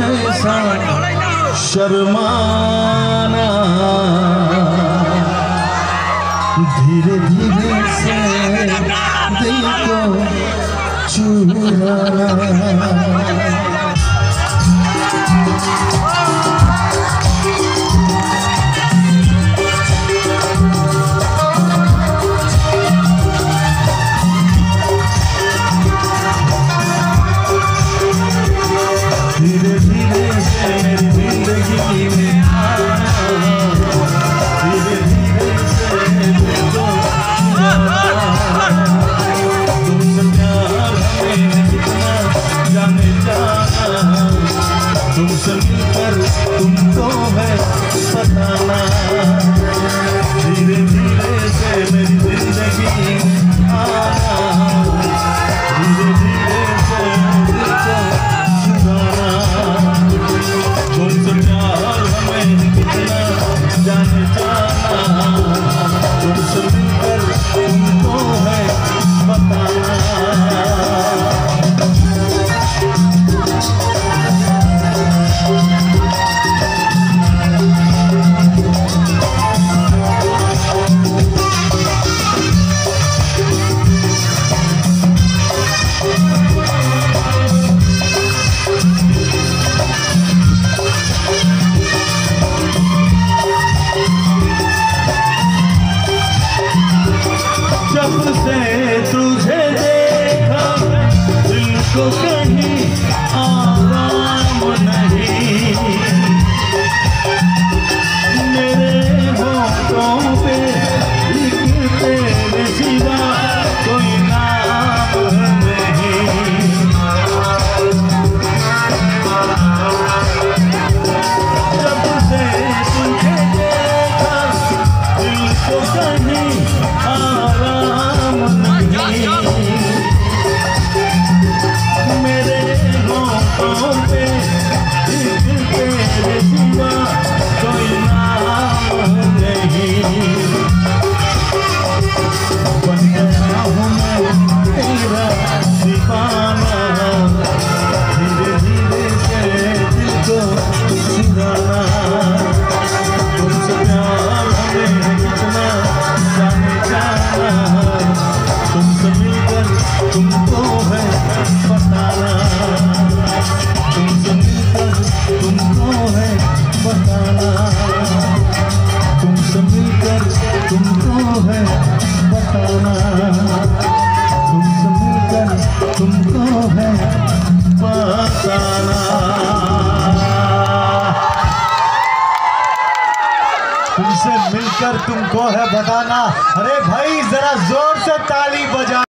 कैसा शर्माना। धीरे धीरे से दिल को चुराना 有个人啊。है बताना तुमसे मिलकर तुमको है बताना। अरे भाई जरा ज़ोर से ताली बजा